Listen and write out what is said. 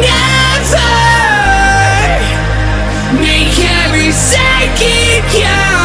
Never Make every second count.